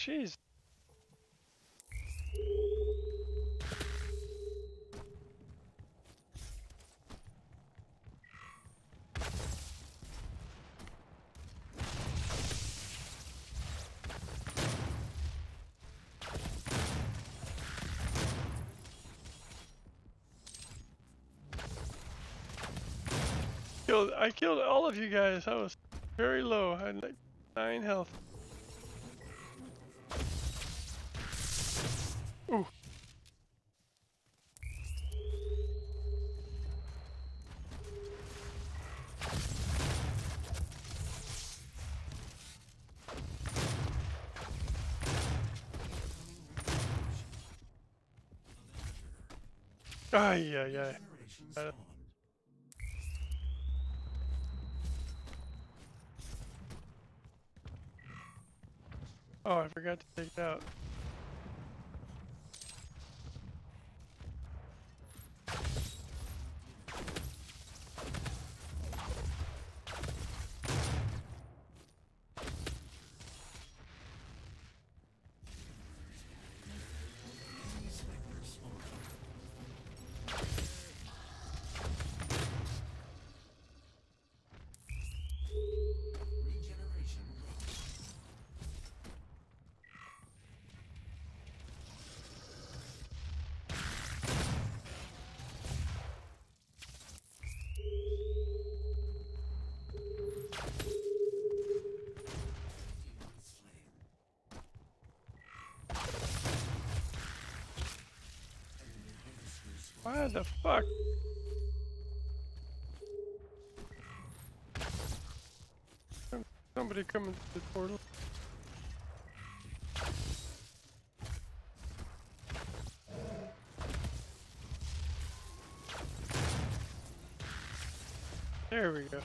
Jeez. Killed, I killed all of you guys. I was very low. I had like nine health. Ay, ay, ay. Uh. Oh, I forgot to take it out. The fuck? Somebody coming to the portal. There we go.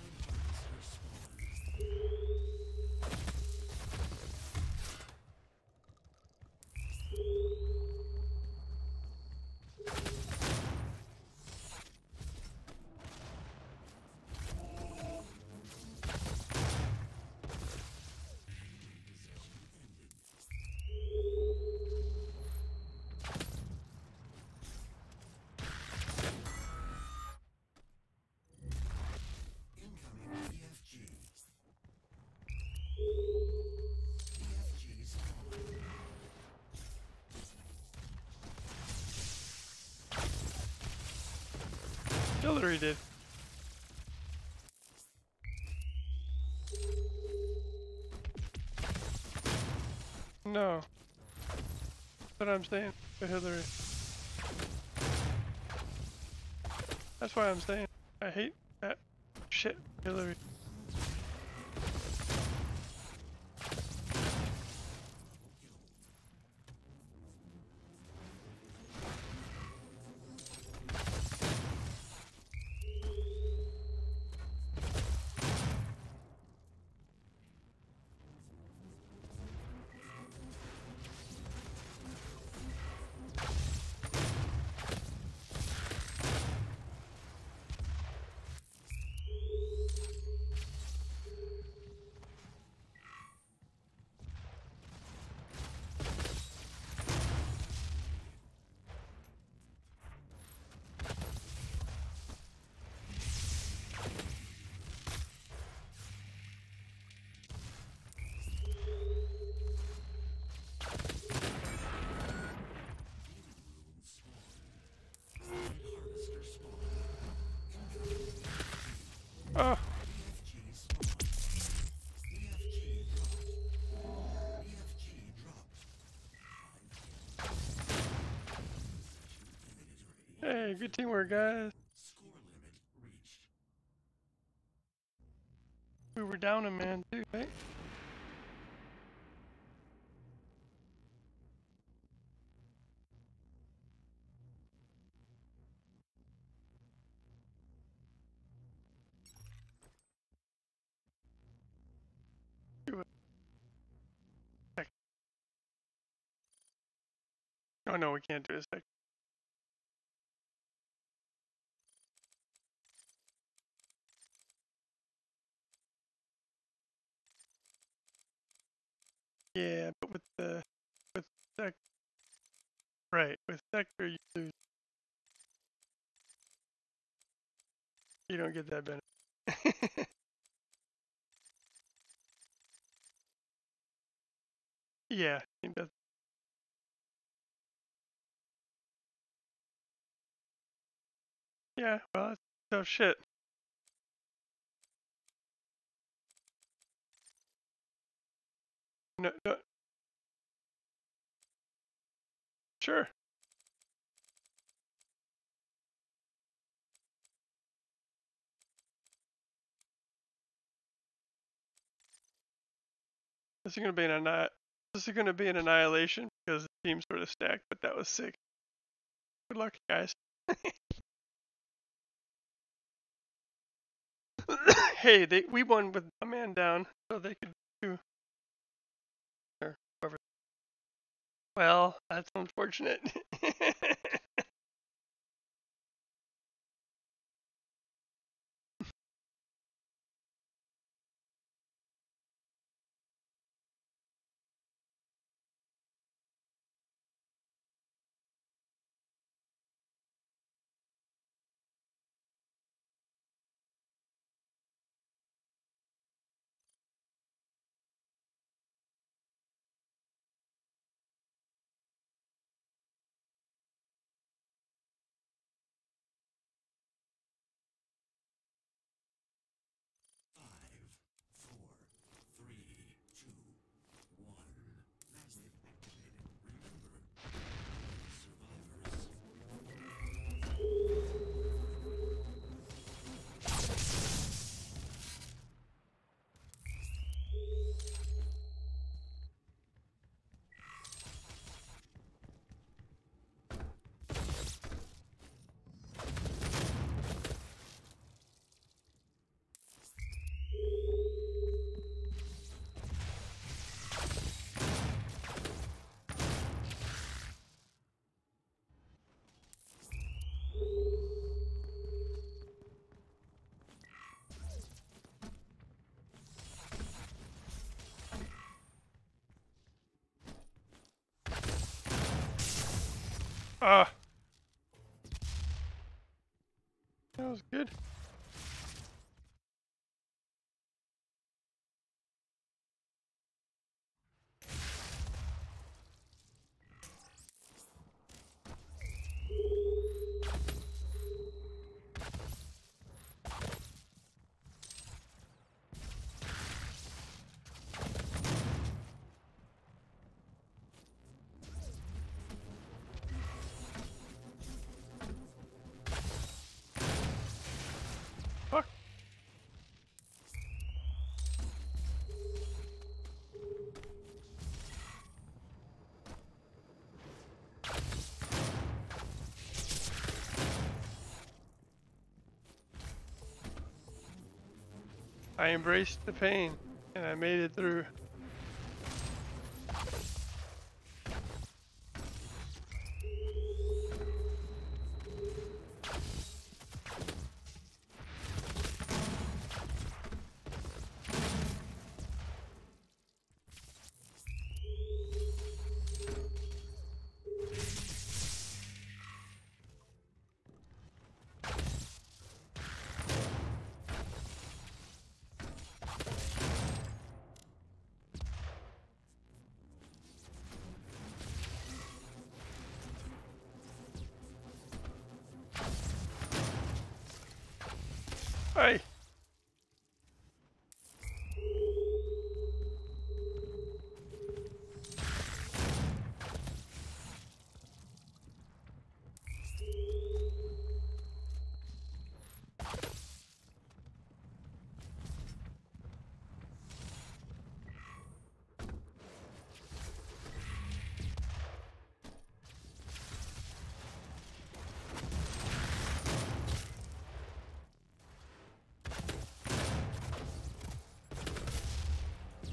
Hillary did. No. That's what I'm saying for Hillary. That's why I'm saying I hate that shit, Hillary. Good teamwork, guys. Score limit reached. We were down a man too, right? Oh no, we can't do a sec. Yeah, but with the with sec right with sector you lose. You don't get that benefit. yeah, I think that's yeah. Well, that's tough shit. No, no. Sure. This is gonna be an anni- This is gonna be an annihilation because the team's sort of stacked, but that was sick. Good luck, guys. hey, they we won with a man down, so they could do. Or whoever. Well, that's unfortunate. Five, four, three, two, one. Magic activated. Remember, survivors. Ah. that was good. I embraced the pain and I made it through.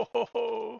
Oh, you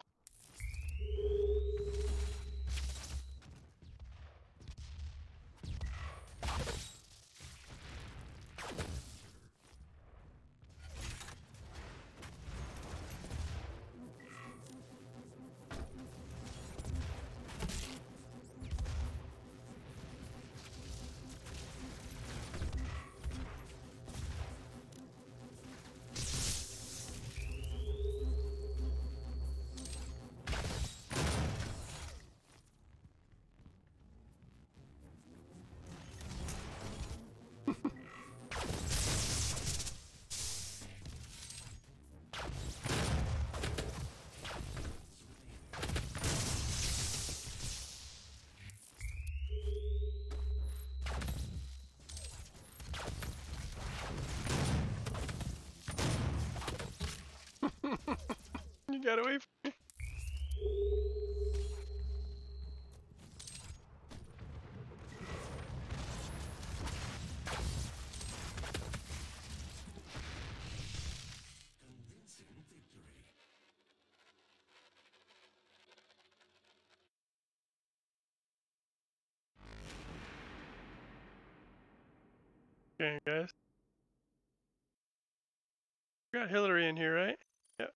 Guys. We got Hillary in here, right? Yep.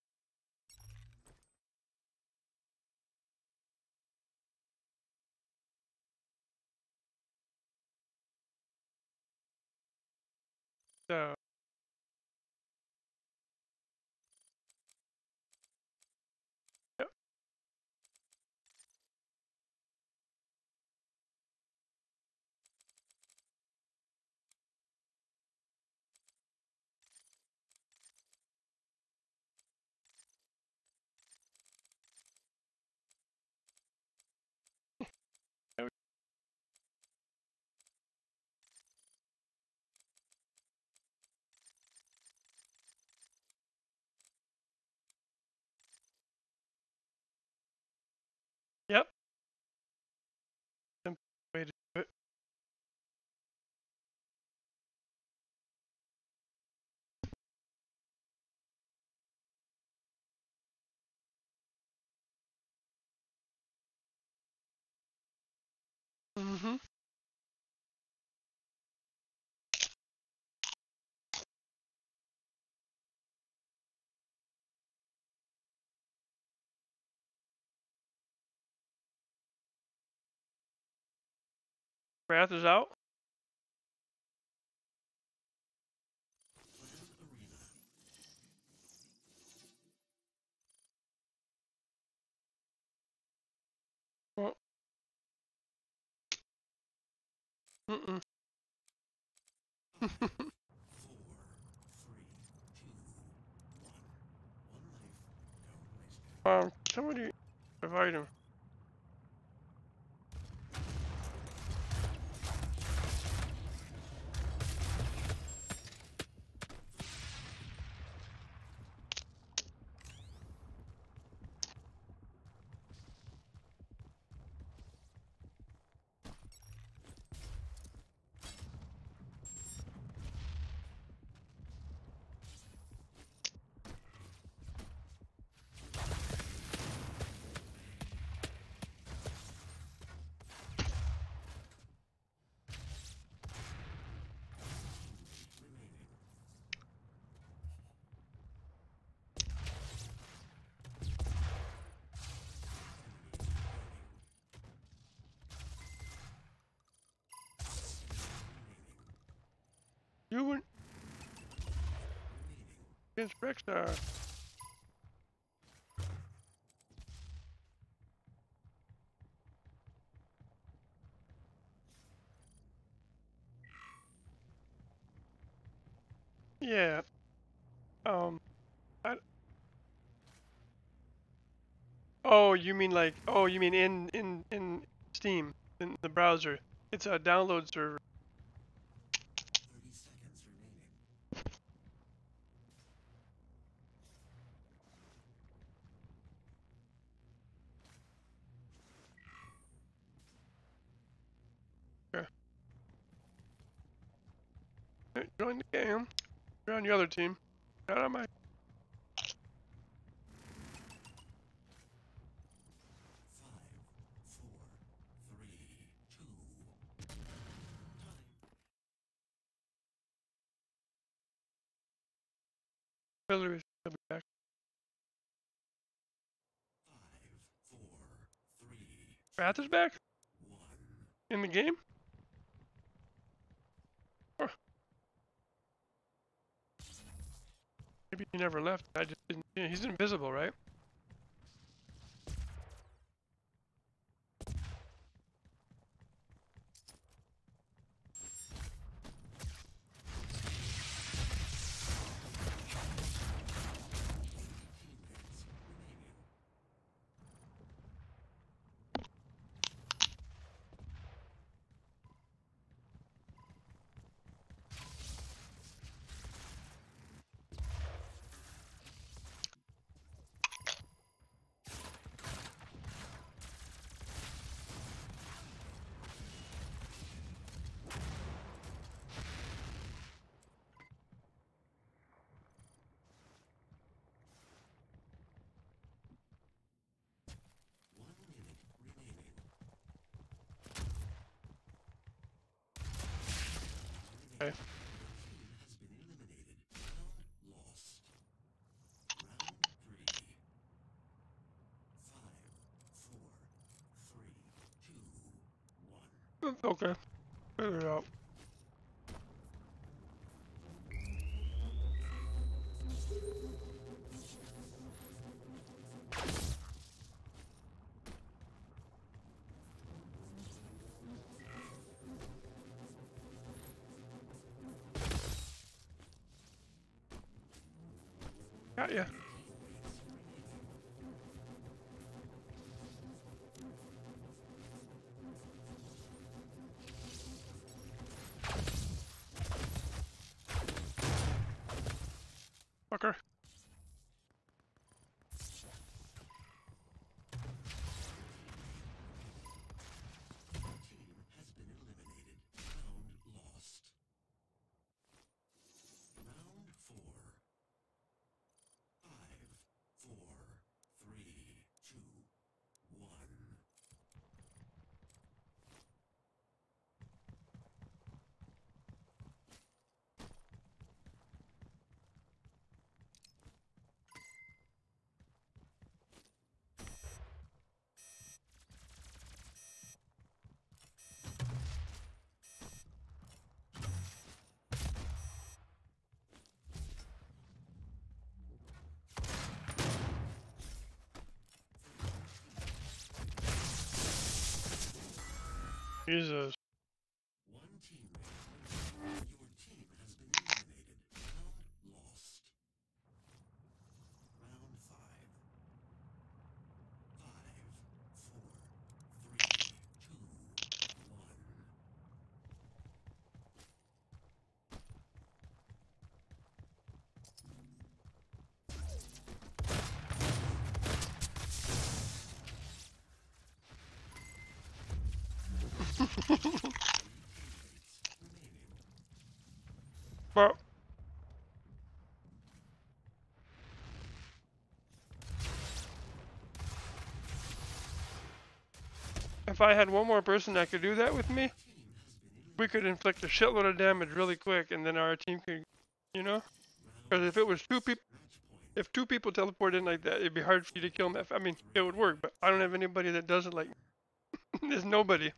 So. Mm-hmm. Wrath is out. Waste it. um, somebody provide him. Against Rexstar. Yeah. Um. I. Oh, you mean like? Oh, you mean in in in Steam in the browser? It's a download server. in the game. You're on the other team. Not on my. Hillary should be back. Five, four, three. Rath is back? One. In the game? Maybe he never left. I just didn't. He's invisible, right? Teammates remaining. One minute remaining. Okay. Your team has been eliminated. Round lost. Round three. Five, four, three, Okay. Figure it out. Got ya. Jesus. One teammate. Your team has been eliminated. Round lost. Round five. Five, four, three, two, one. Well. If I had one more person that could do that with me, we could inflict a shitload of damage really quick, and then our team could, you know? Because if it was two people, if two people teleport in like that, it'd be hard for you to kill them. I mean, it would work, but I don't have anybody that does it like. There's nobody.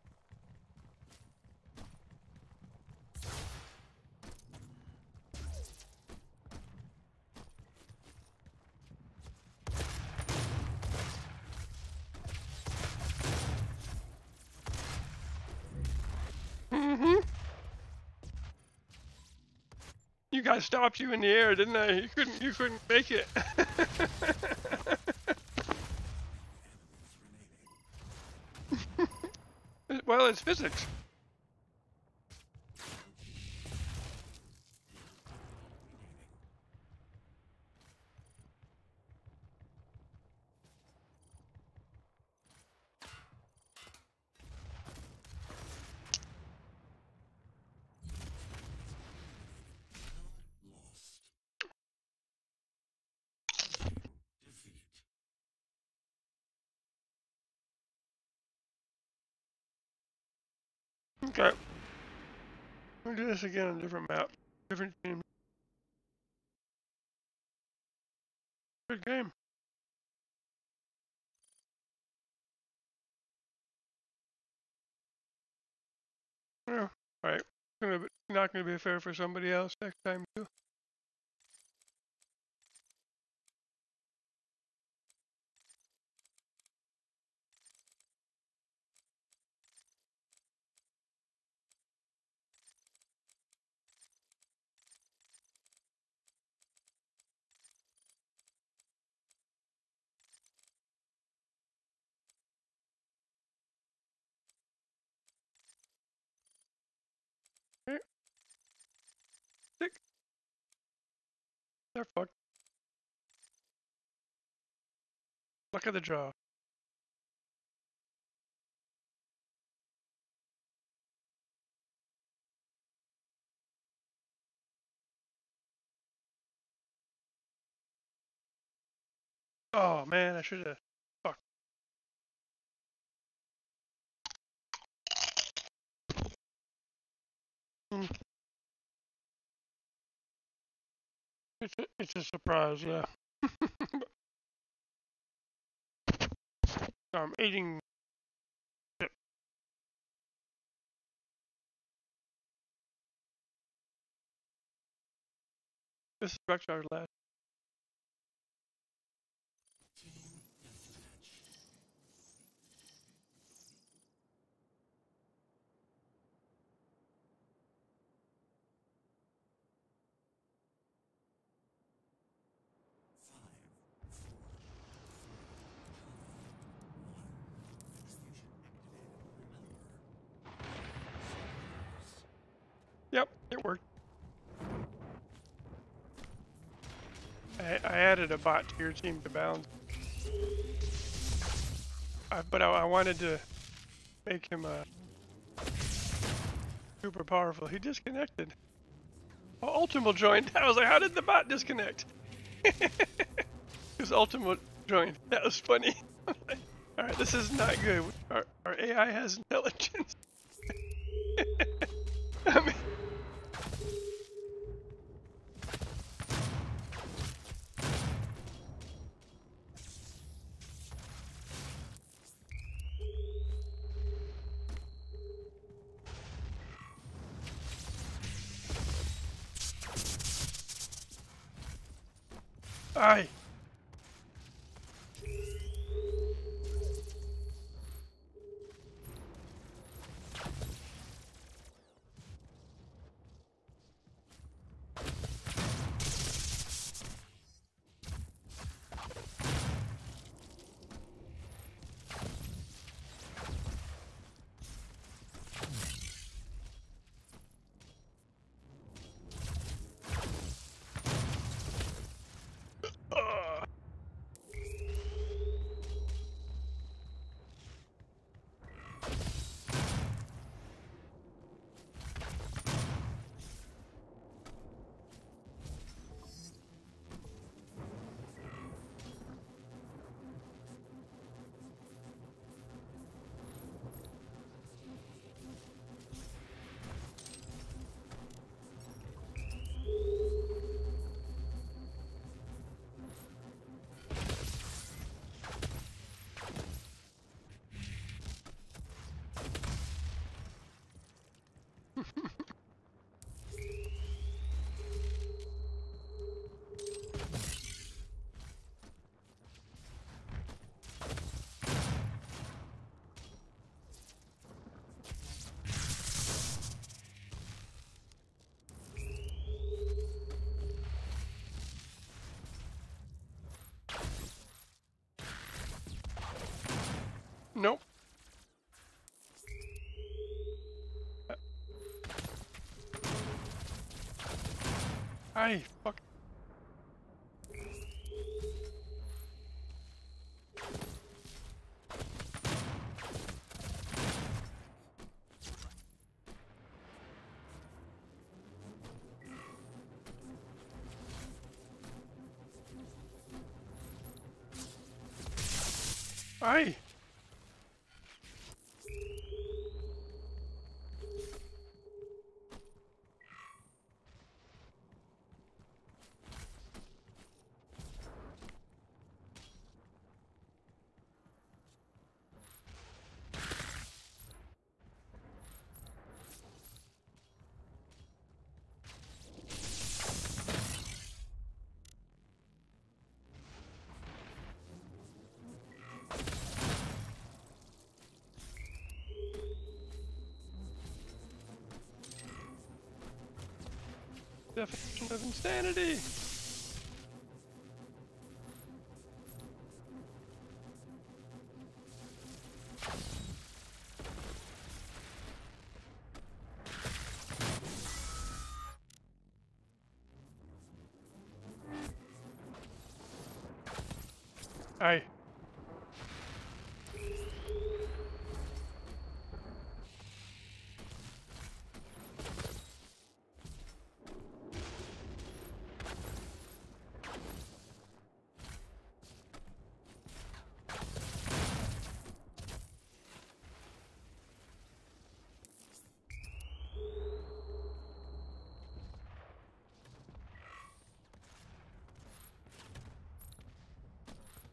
You guys stopped you in the air, didn't I? You couldn't. You couldn't make it. Well, it's physics. Okay. We'll do this again on a different map, different team. Good game. Yeah, alright. Not gonna be fair for somebody else next time too. They're fucked. Look at the draw. Oh man, I should have. Mm. It's a, it's a surprise, yeah. I'm eating. This is Rexar's last. Team deathmatch. Five, four, three, two, one. Transfusion activated. Remember. Yep, it worked. I, I added a bot to your team to balance. I, but I, I wanted to make him uh, super powerful. He disconnected. Oh, Ultimo joined. I was like, how did the bot disconnect? Because Ultimo joined. That was funny. Alright, this is not good. Our, our AI has Nope. Uh. Aye, fuck. Aye. Definition of insanity. Aye.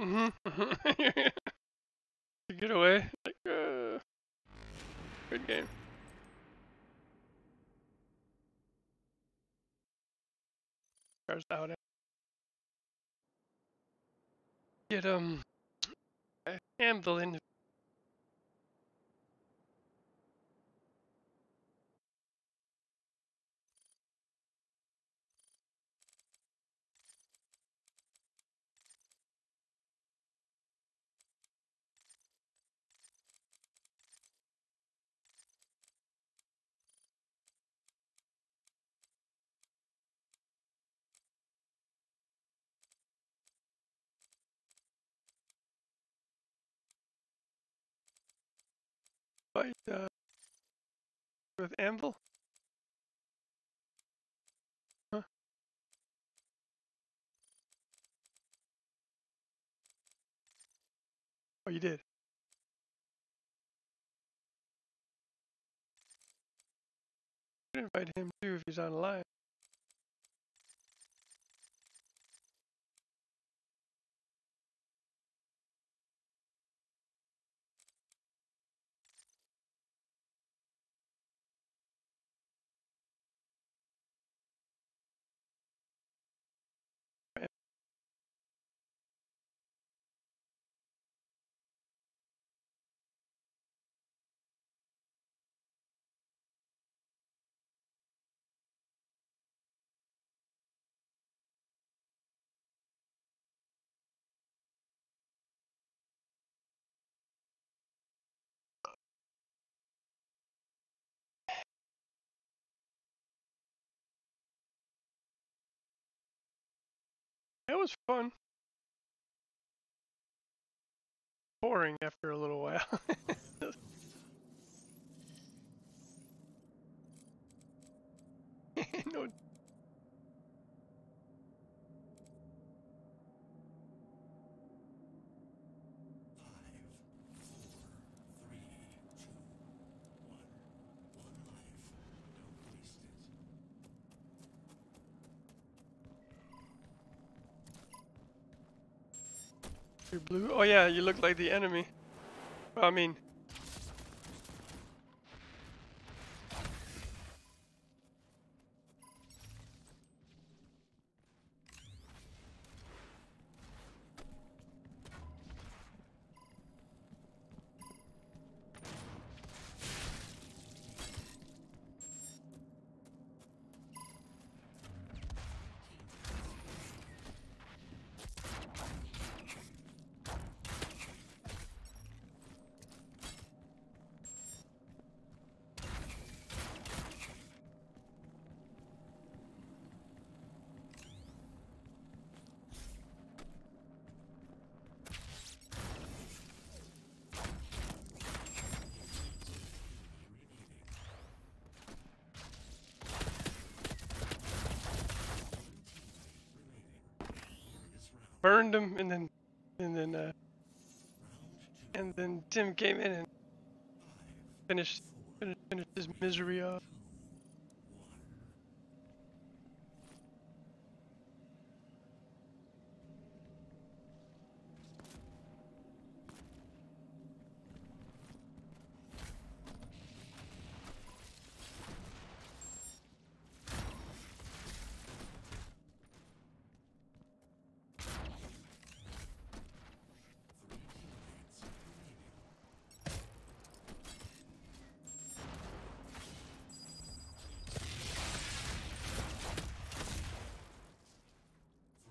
Mm-hmm. get away. Like, uh, good game. Cars out. Get um, a anvil in. Fight uh, with anvil. Huh? Oh, you did. You invite him too if he's online. It was fun. Boring after a little while. no. Five, four, three, two, one. One life. Don't waste it. You're blue. Oh yeah, you look like the enemy. I mean, burned him, and then and then uh, and then Tim came in and finished finished, finished his misery off.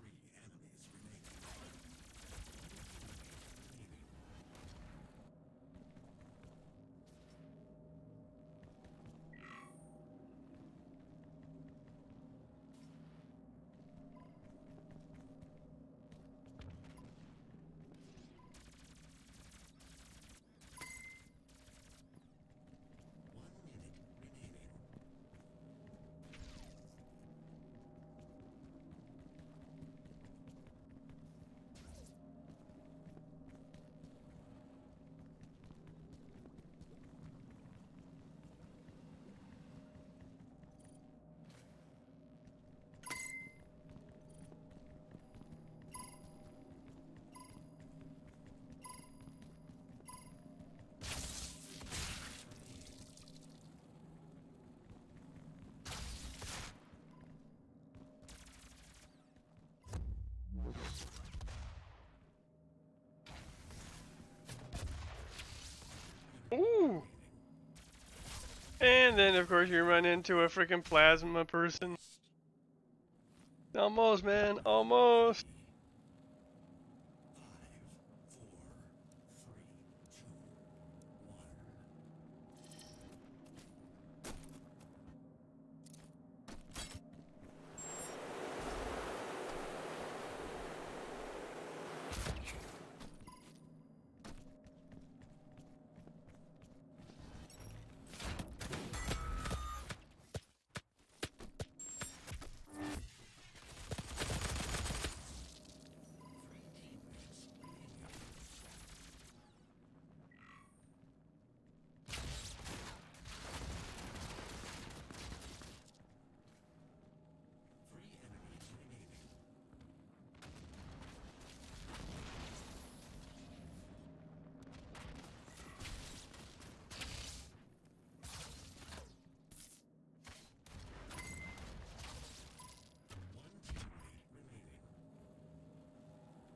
Three enemies remaining. One minute remaining. Ooh. And then of course you run into a freaking plasma person. Almost, man, almost. Five, four, three, two, one. Three teammates remaining. Three enemies remaining. One teammate remaining.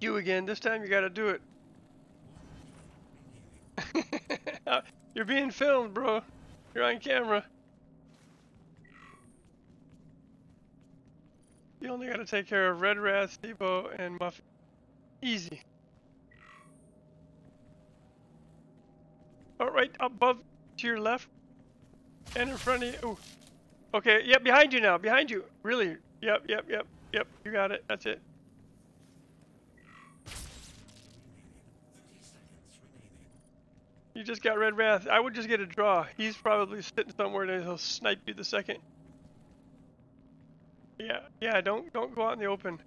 You again. This time you got to do it. Remaining. Uh, you're being filmed, bro. You're on camera. You only got to take care of Red Wrath, Steve-O, and Muffy. Easy. All right, above to your left, and in front of you. Ooh. Okay, yep, behind you now. Behind you. Really. Yep, yep, yep, yep. You got it. That's it. You just got Red Wrath. I would just get a draw. He's probably sitting somewhere and he'll snipe you the second. Yeah, yeah. Don't don't go out in the open.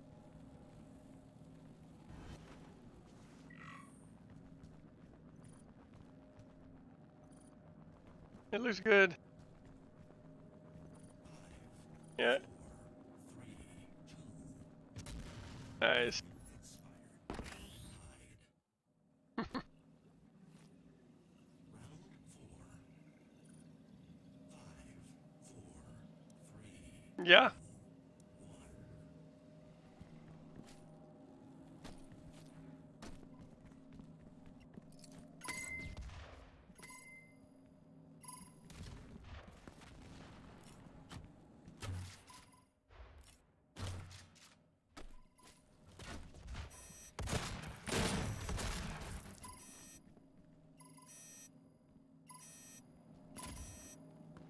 It looks good. Yeah, nice. expired. Hide. Round four. Five, four, three, Yeah.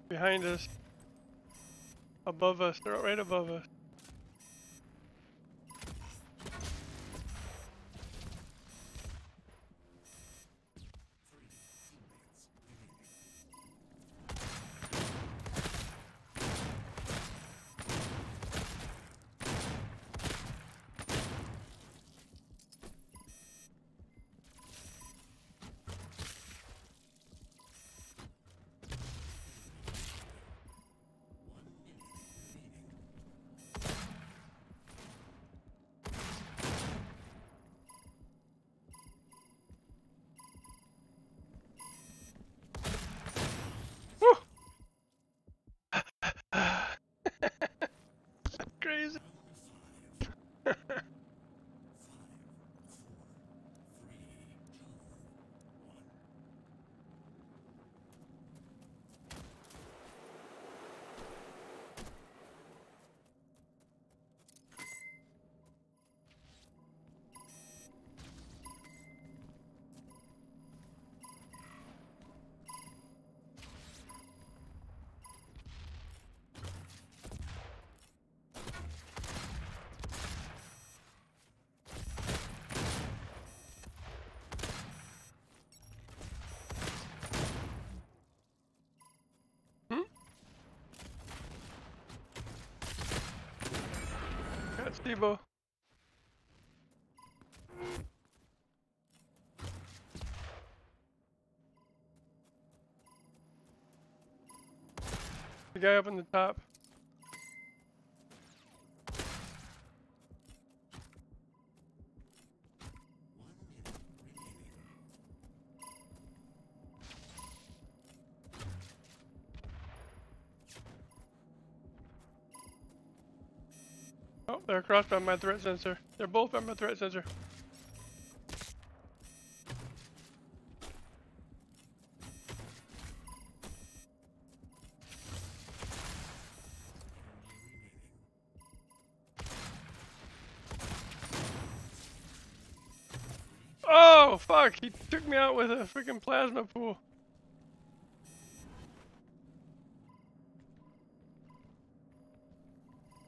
Behind us. Above us. They're right above us. Debo. The guy up on the top. They're across by my threat sensor. They're both by my threat sensor. Oh, fuck! He took me out with a freaking plasma pool.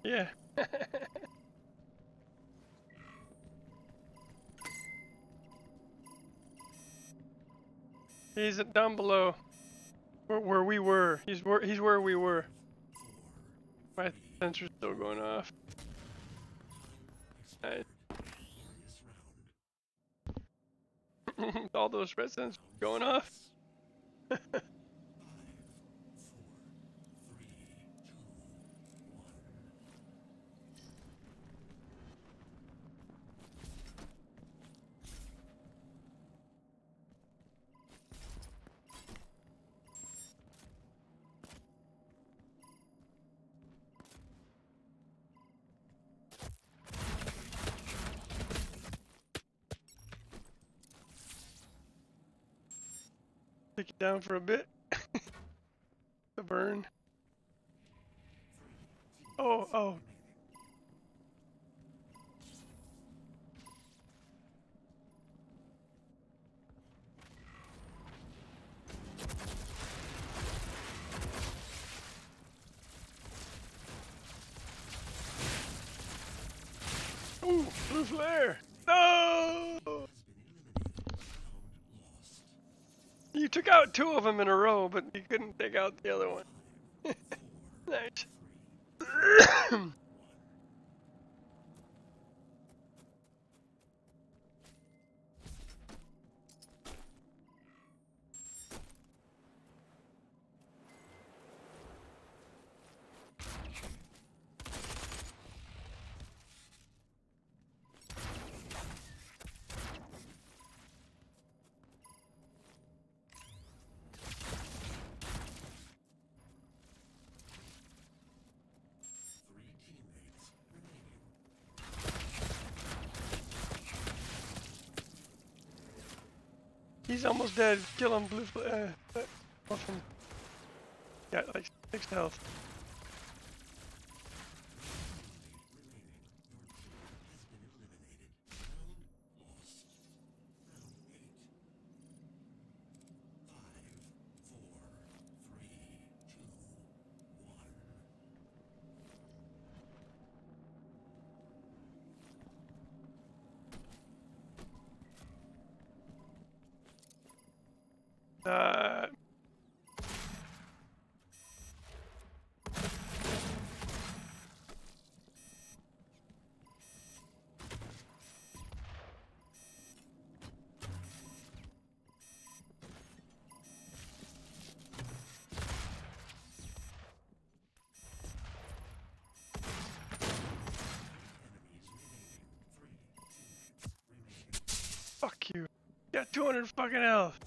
Yeah. He's down below, where, where we were. He's where he's where we were. My sensor's still going off. Nice. All those red sensors going off. Five, four, three, two, one. Down for a bit. the burn. Oh, oh. Ooh, blue flare! No! Has been eliminated. Round lost. You took out two of them in a row, but you couldn't take out the other one. Nice. three, three teammates remaining. He's almost dead. Kill him, blue. Uh, him. Got like six health. Uh, fuck you. Got 200 fucking health.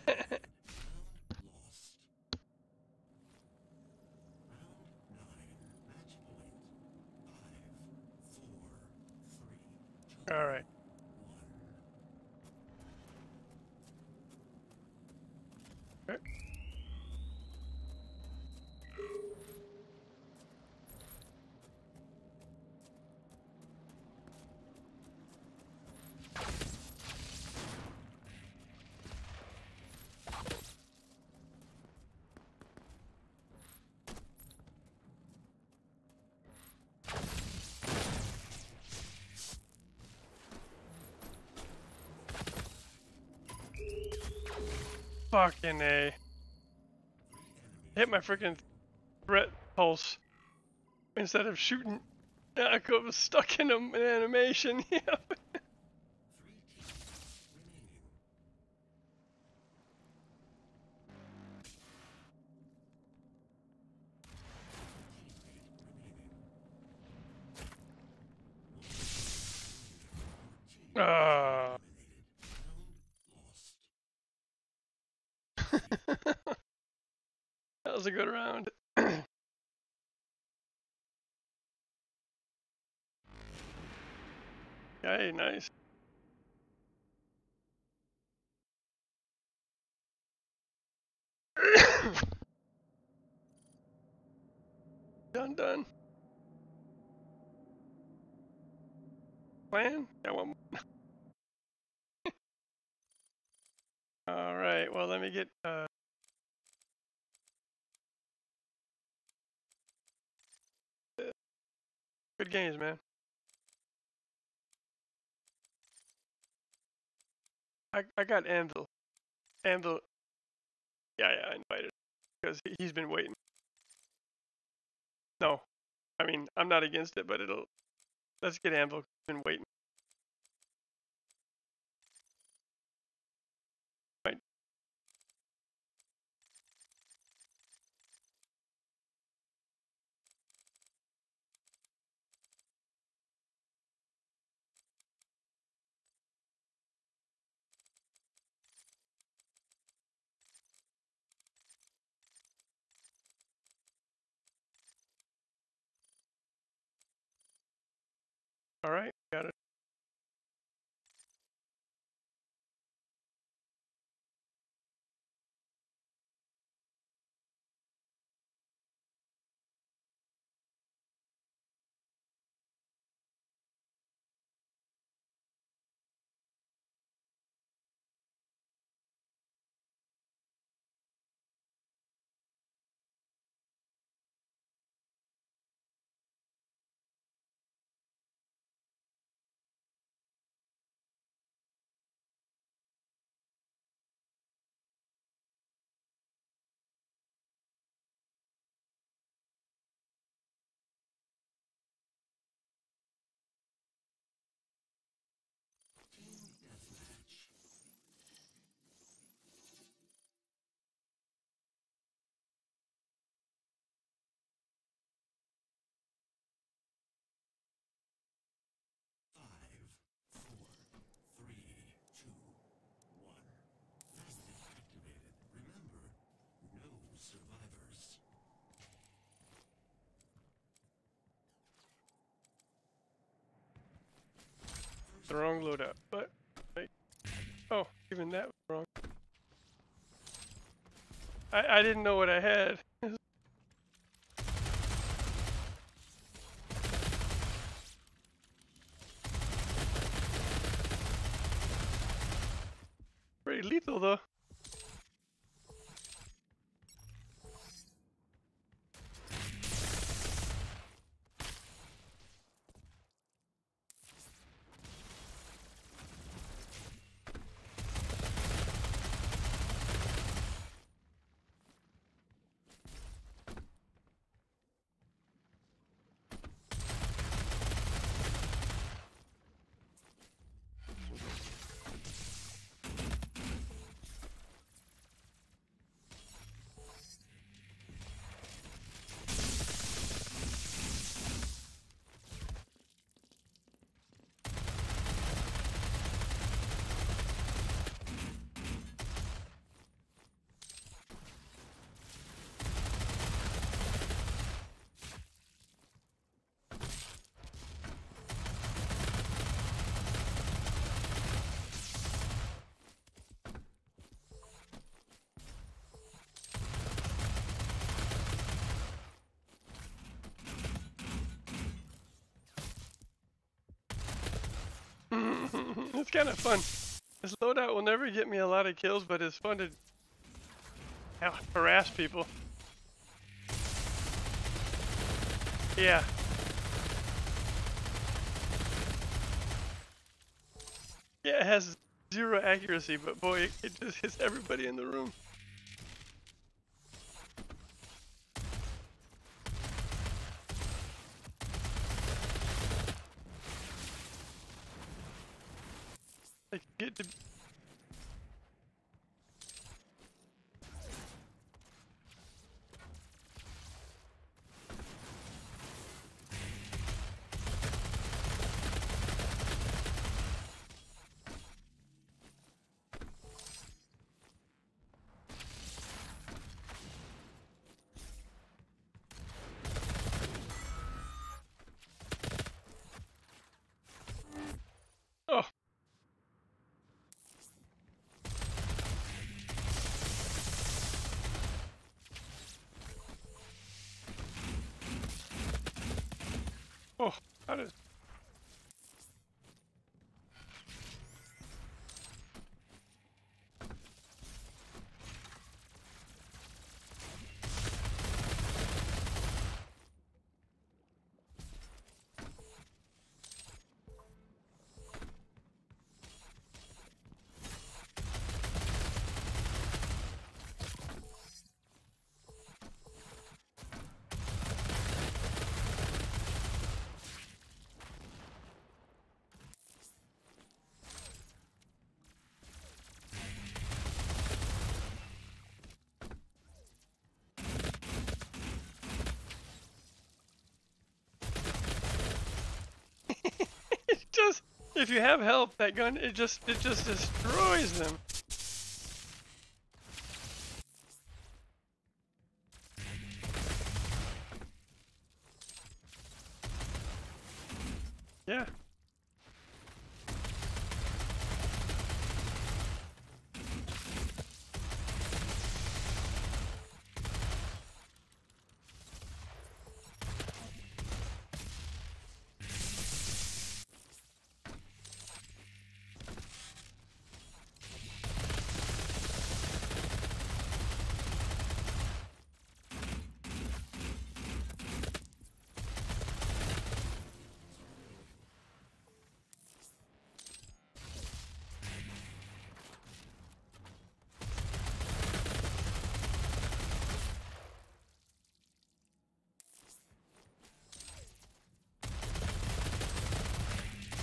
Fucking A. Hit my freaking threat pulse instead of shooting. I could have stuck in an animation. Yeah. Three teams remaining. Ah. that was a good round. hey, nice. done, done. Plan? Yeah, one more. All right. Well, let me get. Uh, good games, man. I I got Anvil. Anvil. Yeah, yeah. I invited because he's been waiting. No, I mean I'm not against it, but it'll. Let's get Anvil. He's been waiting. All right. Got it. Team deathmatch. Five, four, three, two, one. Fastly activated. Remember, no survivors. The wrong loadout. But wait. Oh, even that was wrong. I I didn't know what I had. it's kind of fun. This loadout will never get me a lot of kills, but it's fun to ha- harass people. Yeah. Yeah, it has zero accuracy, but boy, it just hits everybody in the room. Like, get to Oh. Oh, how does it just if you have help, that gun it just it just destroys them. Yeah.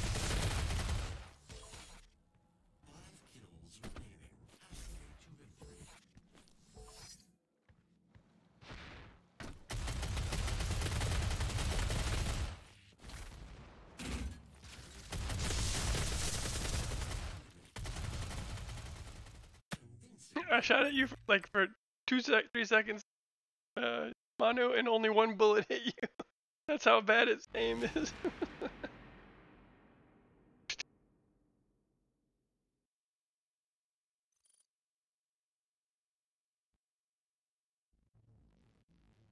Five kills remaining. Halfway to victory. Convincing. I shot at you for, like for two sec, three seconds, uh, mono, and only one bullet hit you. That's how bad its aim is.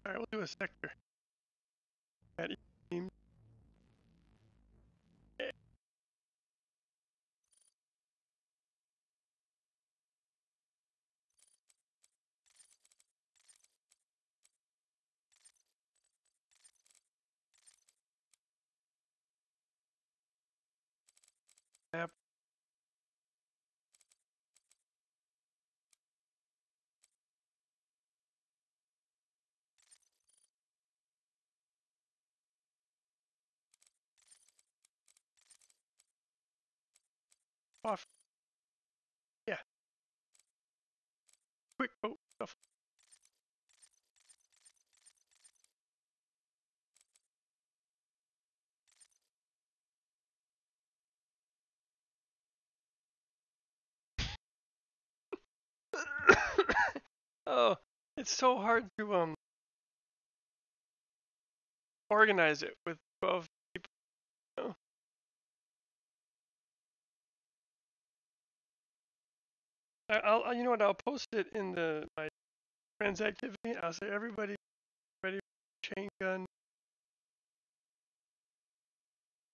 All right, we'll do a sector. Off. Yeah. Quick. Oh, stuff. oh, it's so hard to um organize it with 12 people. you know? I- I'll, I'll- you know what? I'll post it in the my friends activity. I'll say everybody ready for chain gun.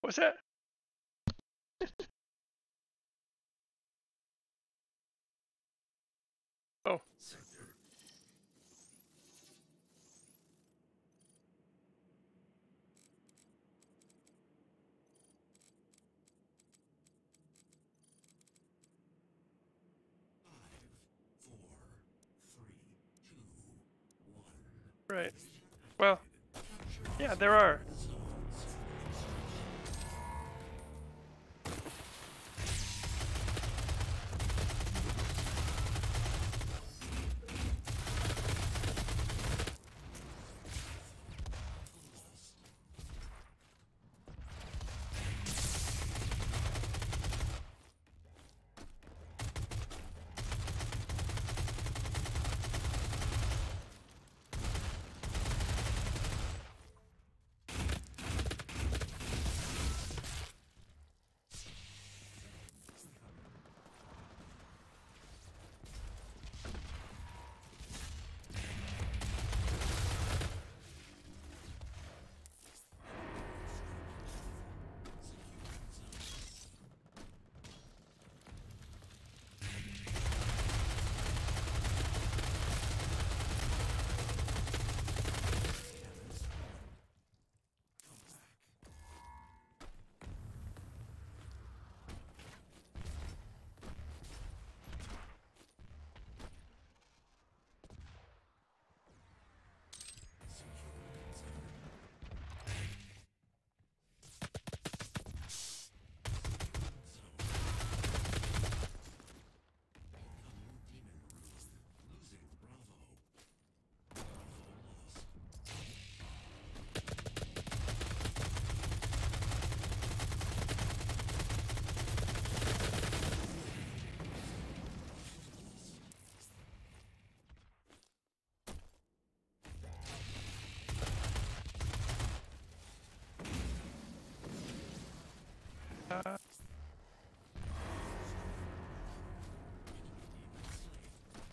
What's that? Right. Well, yeah, there are.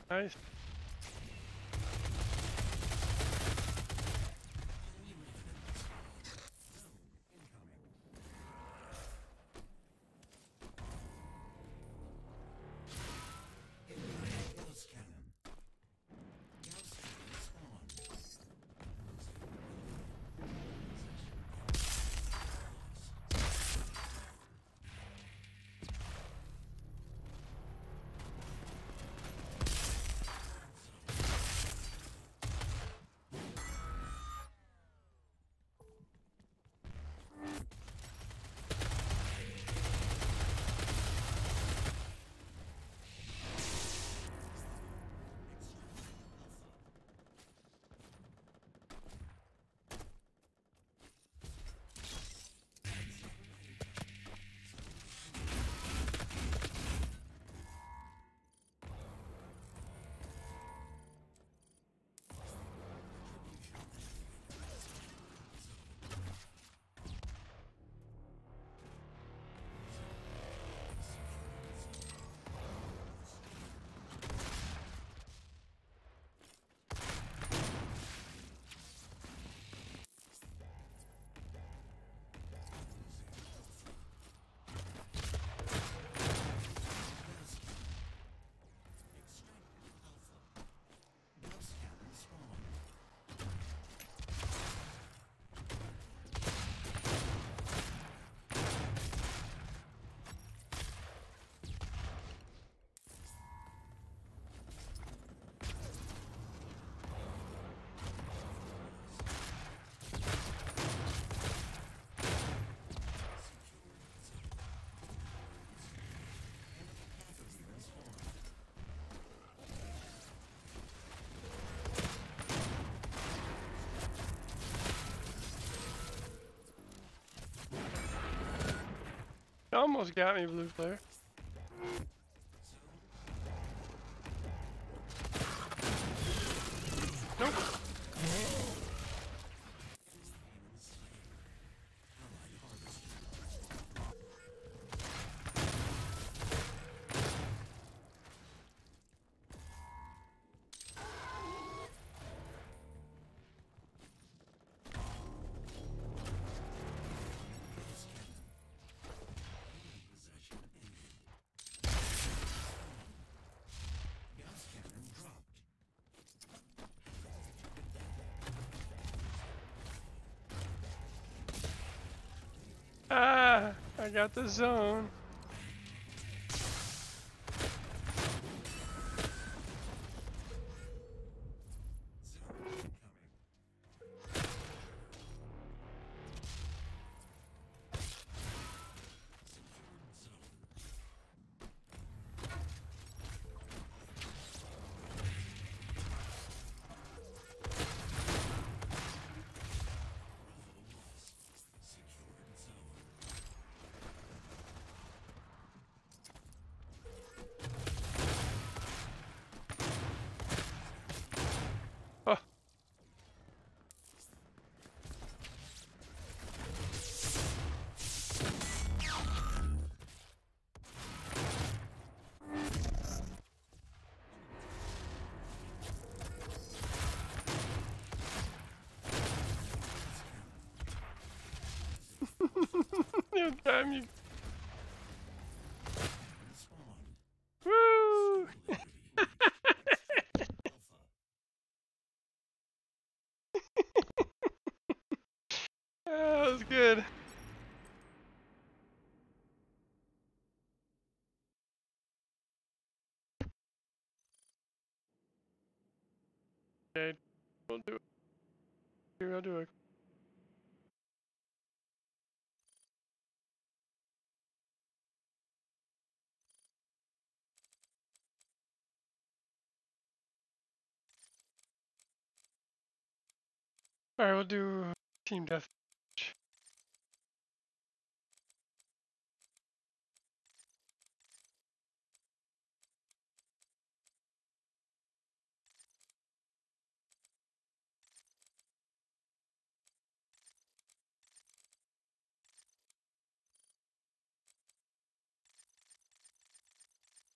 Nice. Almost got me, blue flare. I got the zone. Damn you. Woo! Liberty. That was good. Okay, we'll do it. Here, I'll do it. Do team death.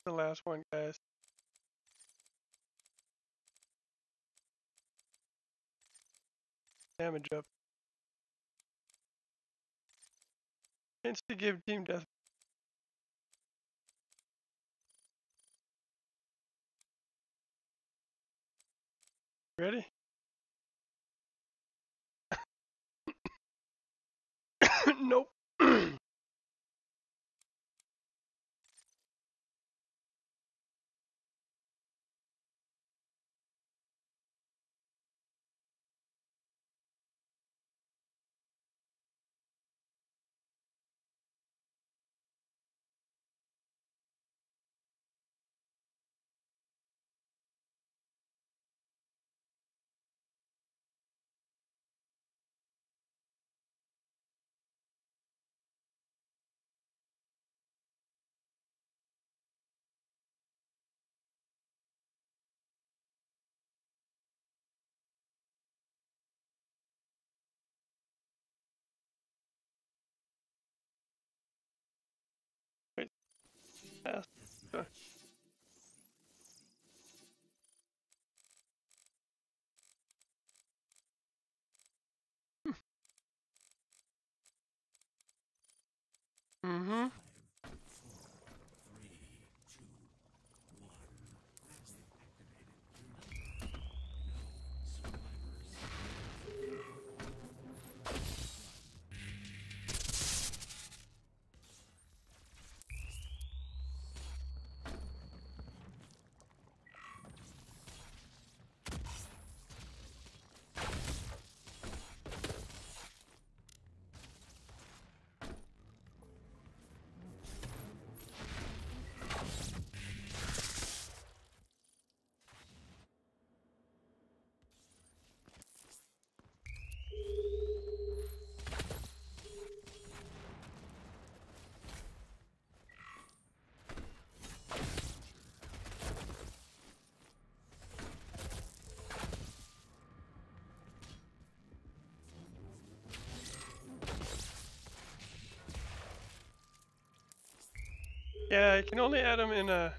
The last one, guys. Damage up. Chance to give team death. Ready? nope. Uh, Mm-hmm. Yeah, you can only add them in a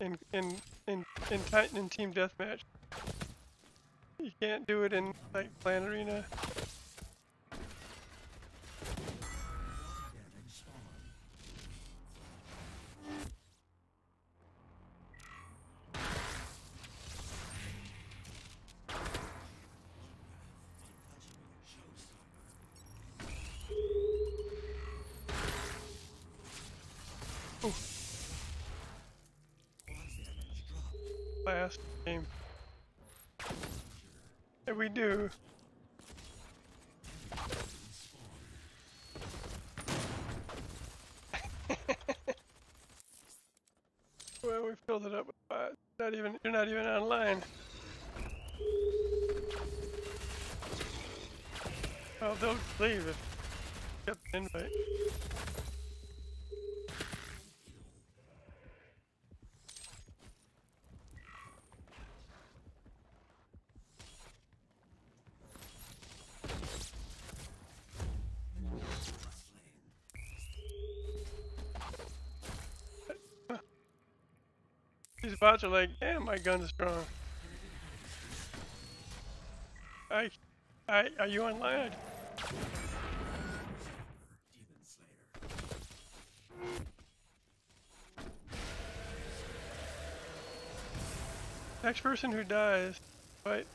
in in in in Titan and Team Deathmatch. You can't do it in like Clan Arena. We do. well, we filled it up with bots. Not even you're not even online. Oh, they'll leave if you get the invite. Bots are like, damn, my gun's strong. I, I, are you online? Next person who dies, fight.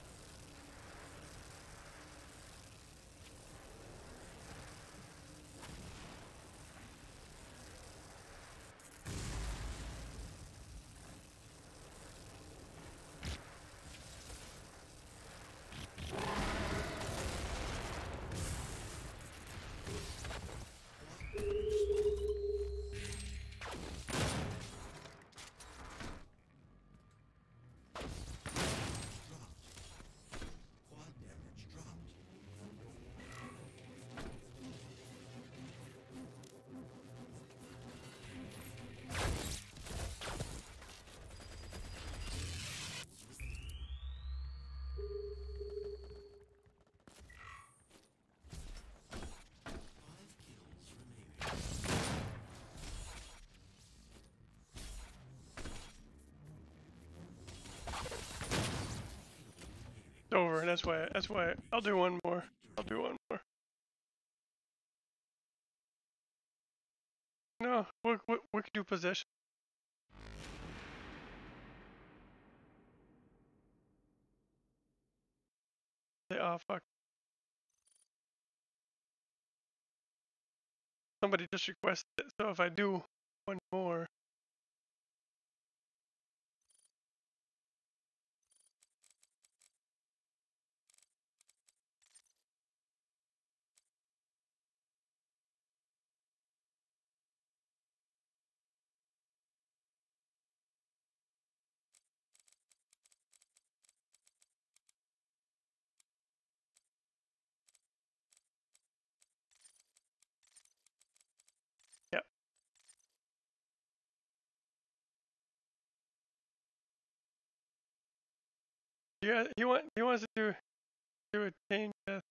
Over. And that's why. That's why. I'll do one more. I'll do one more. No, we we, can do possession. Say, oh fuck. Somebody just requested it, so if I do one more, Yep. Yeah, he want he wants to do do a chain death.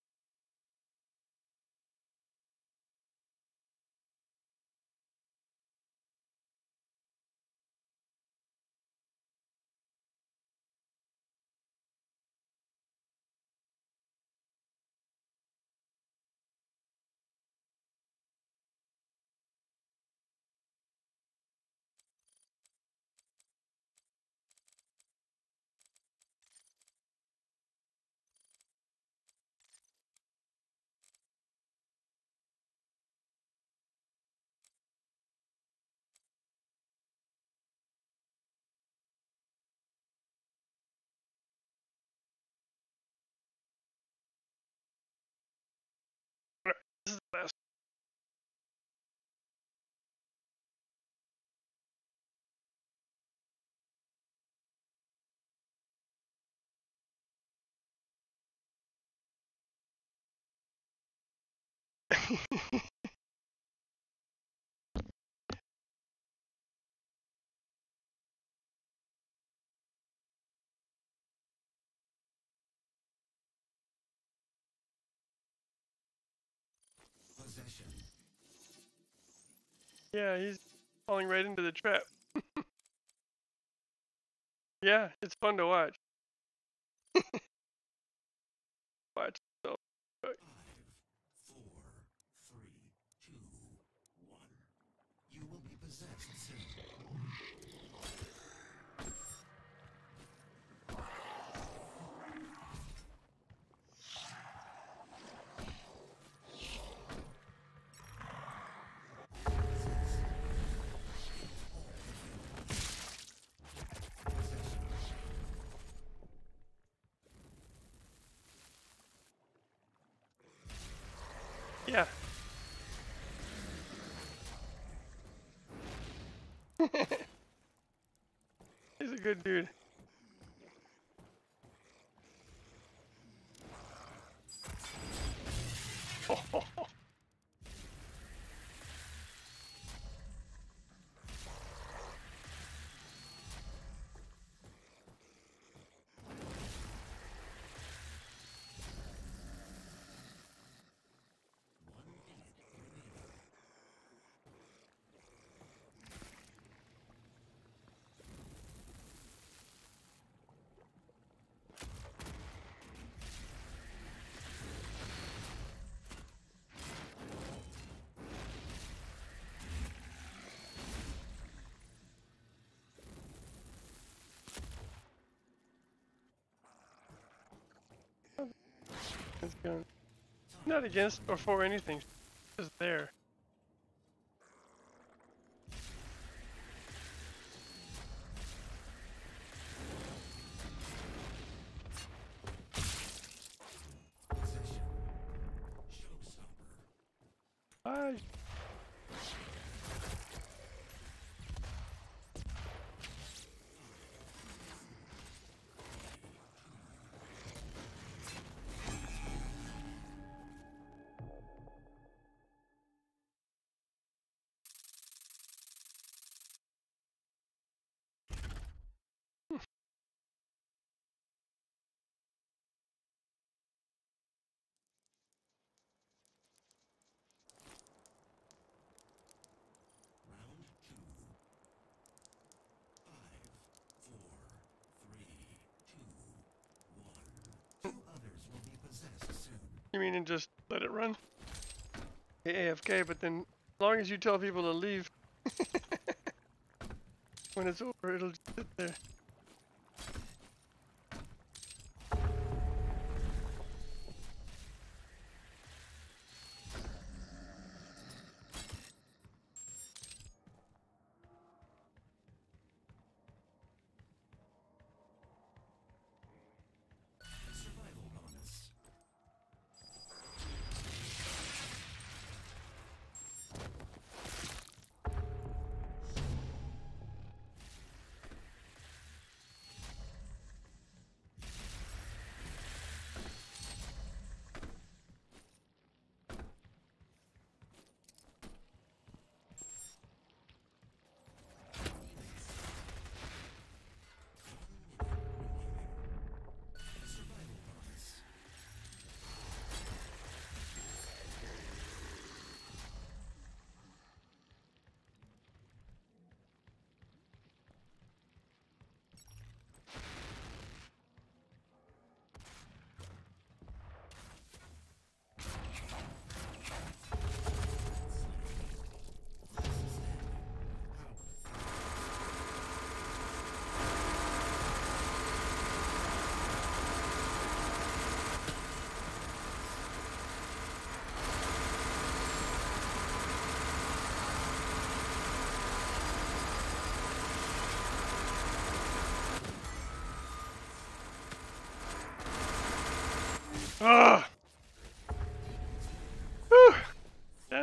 This is the last. Possession. Yeah, he's falling right into the trap. yeah, it's fun to watch. watch. So, Five, four, three, two, one. You will be possessed soon. Yeah. He's a good dude. One minute remaining. It's going. Not against or for anything. Just there. You mean and just let it run? Okay, AFK, but then as long as you tell people to leave, when it's over, it'll just sit there.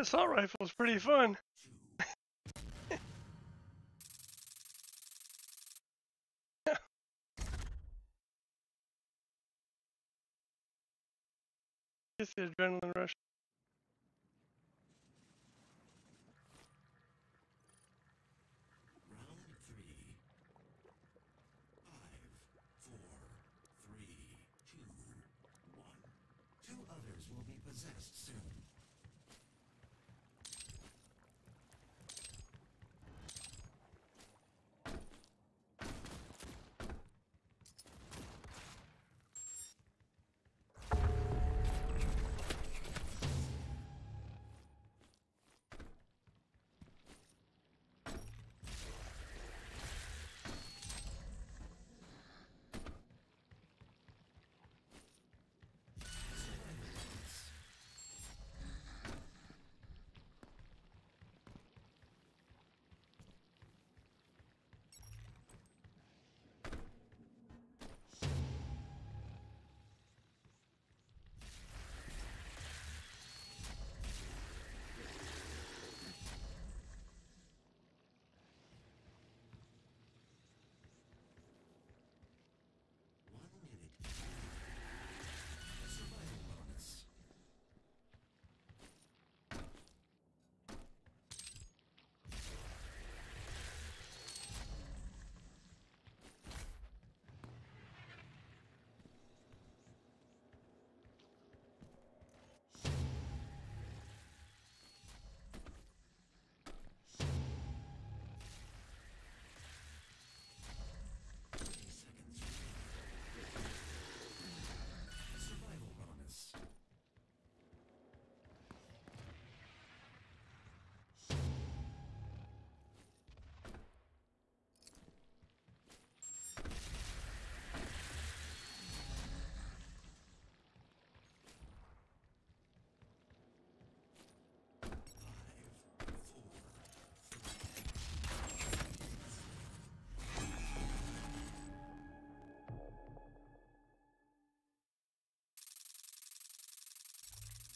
Assault rifle is pretty fun. Just the adrenaline rush. Round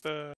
네.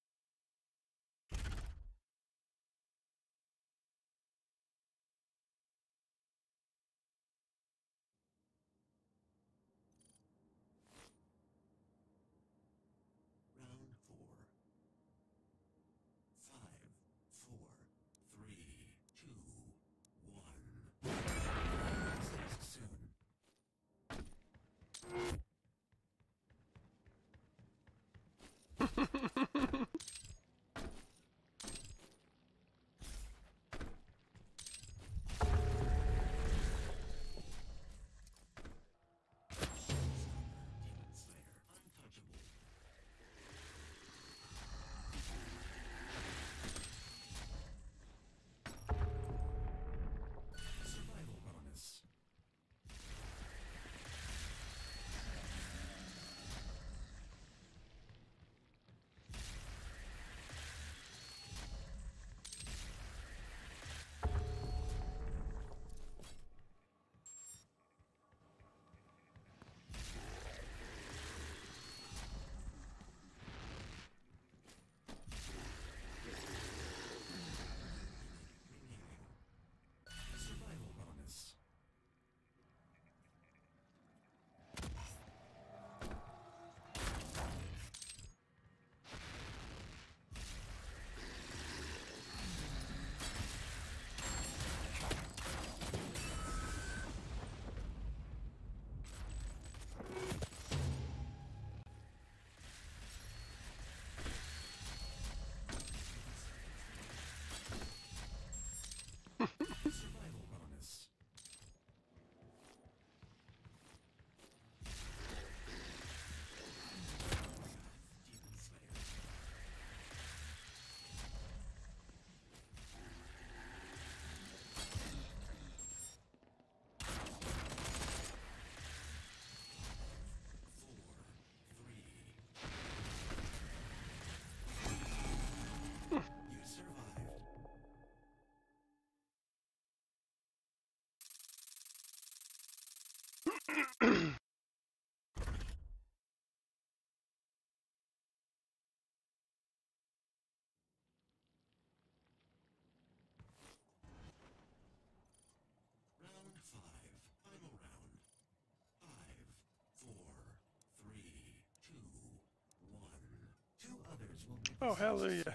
Oh, hallelujah.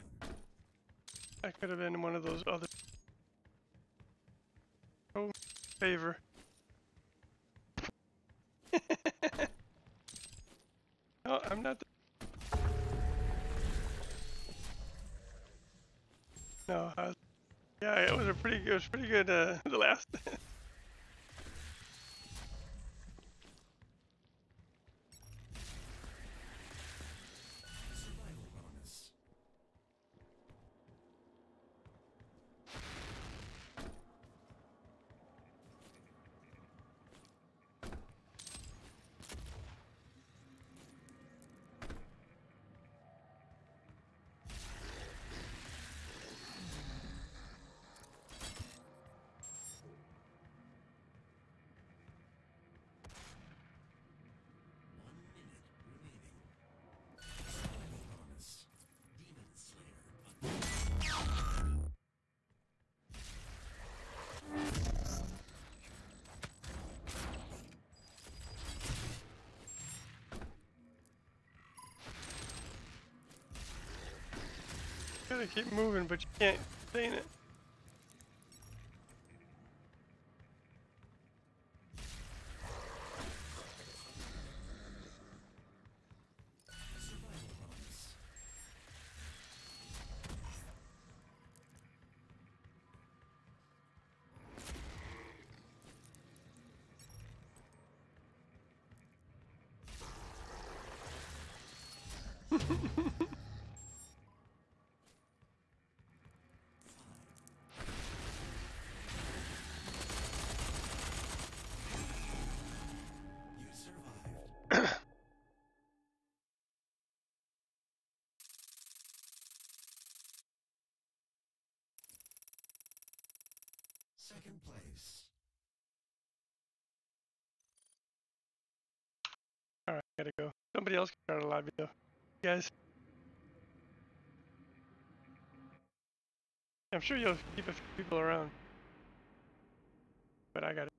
I could have been one of those other oh favor. no, I'm not. No, I was... yeah, it was a pretty, it was pretty good. Uh, the last. gotta keep moving, but you can't sustain it. place. Alright, gotta go. Somebody else got a live video. Guys. I'm sure you'll keep a few people around. But I gotta